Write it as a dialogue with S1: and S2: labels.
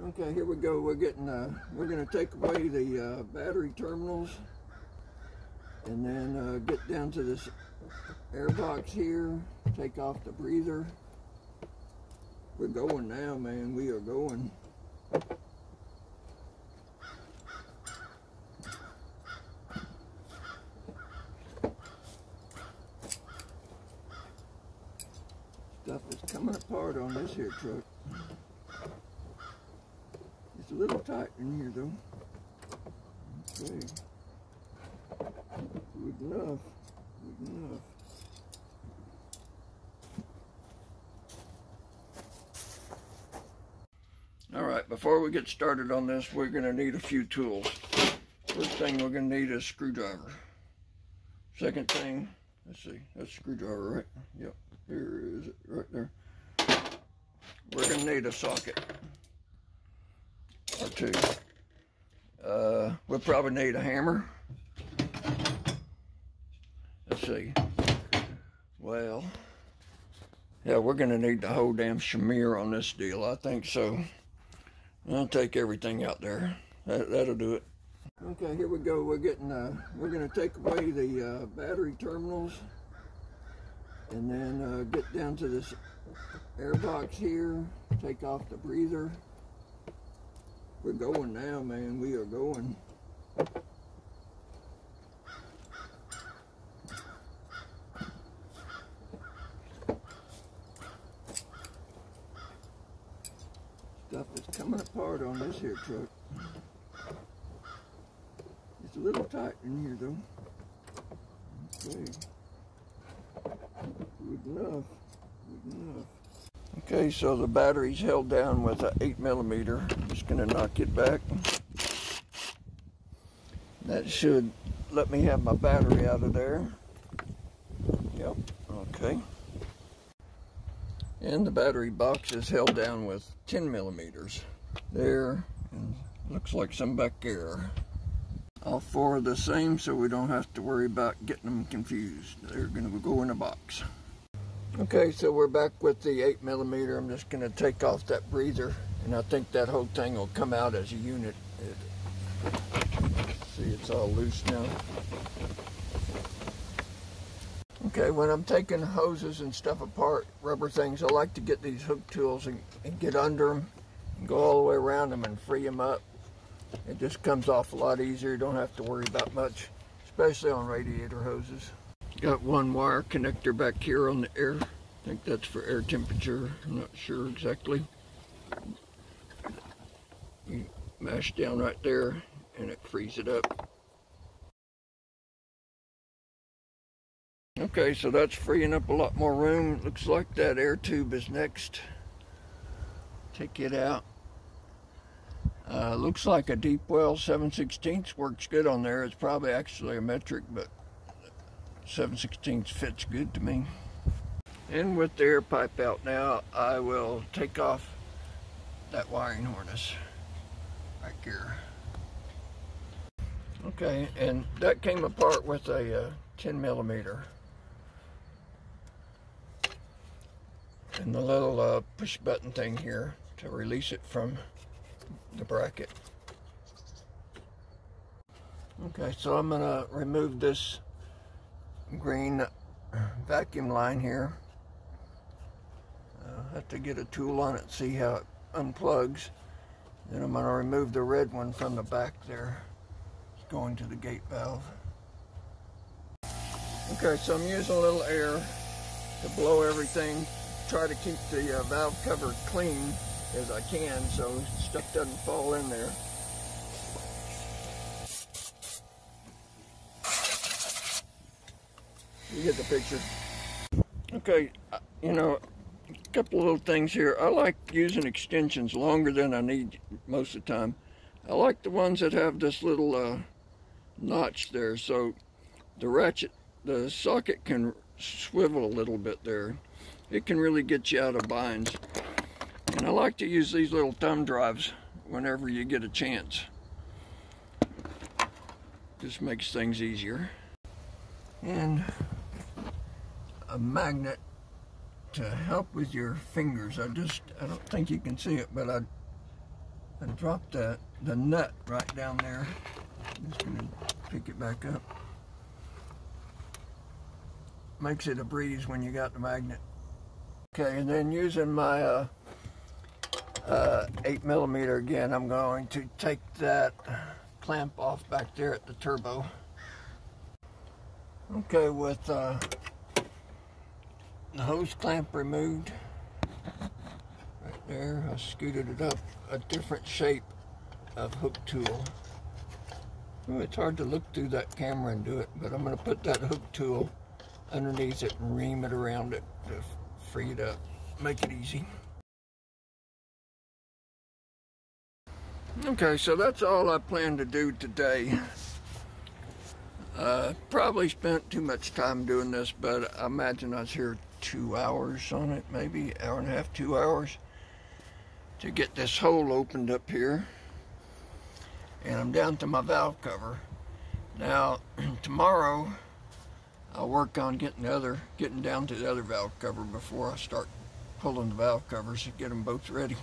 S1: Okay, here we go. We're getting, uh, we're going to take away the uh, battery terminals and then uh, get down to this air box here, take off the breather. We're going now, man. We are going. Stuff is coming apart on this here truck. It's a little tight in here though. Okay. Good enough. Good enough. All right, before we get started on this, we're gonna need a few tools. First thing we're gonna need is a screwdriver. Second thing, let's see, that's a screwdriver, right? Yep, here is it, right there. We're gonna need a socket or two. Uh, we'll probably need a hammer. Let's see. Well, yeah, we're gonna need the whole damn shamir on this deal. I think so. I'll take everything out there. That, that'll do it. Okay, here we go. We're getting, uh, we're gonna take away the uh, battery terminals and then uh, get down to this air box here, take off the breather. We're going now, man. We are going. Stuff is coming apart on this here truck. It's a little tight in here though. Okay. Good enough. Good enough. Okay, so the battery's held down with an 8 millimeter. I'm just going to knock it back. That should let me have my battery out of there. Yep, okay. And the battery box is held down with 10 millimeters. There, and looks like some back there. All four are the same, so we don't have to worry about getting them confused. They're going to go in a box. Okay, so we're back with the 8 millimeter. I'm just going to take off that breather, and I think that whole thing will come out as a unit. It, see, it's all loose now. Okay, when I'm taking hoses and stuff apart, rubber things, I like to get these hook tools and, and get under them, and go all the way around them and free them up. It just comes off a lot easier. You don't have to worry about much, especially on radiator hoses. Got one wire connector back here on the air. I think that's for air temperature. I'm not sure exactly. You mash down right there and it frees it up. Okay, so that's freeing up a lot more room. Looks like that air tube is next. Take it out. Uh, looks like a deep well 7 16 works good on there. It's probably actually a metric, but 7 16 fits good to me. And with the air pipe out now, I will take off that wiring harness right here. Okay, and that came apart with a uh, 10 millimeter. And the little uh, push button thing here to release it from the bracket. Okay, so I'm gonna remove this green vacuum line here. I'll have to get a tool on it, see how it unplugs. Then I'm gonna remove the red one from the back there. It's going to the gate valve. Okay, so I'm using a little air to blow everything, try to keep the uh, valve cover clean as I can so stuff doesn't fall in there. Get the picture. Okay, uh, you know, a couple little things here. I like using extensions longer than I need most of the time. I like the ones that have this little uh, notch there so the ratchet, the socket can swivel a little bit there. It can really get you out of binds. And I like to use these little thumb drives whenever you get a chance. Just makes things easier. And magnet to help with your fingers. I just, I don't think you can see it, but I I dropped the, the nut right down there. I'm just gonna pick it back up. Makes it a breeze when you got the magnet. Okay, and then using my uh, uh, 8 millimeter again, I'm going to take that clamp off back there at the turbo. Okay, with uh, the hose clamp removed, right there, I scooted it up a different shape of hook tool. It's hard to look through that camera and do it, but I'm going to put that hook tool underneath it and ream it around it to free it up, make it easy. Okay, so that's all I plan to do today. Uh, probably spent too much time doing this, but I imagine I was here two hours on it, maybe hour and a half, two hours to get this hole opened up here. And I'm down to my valve cover. Now, tomorrow, I'll work on getting the other, getting down to the other valve cover before I start pulling the valve covers and get them both ready.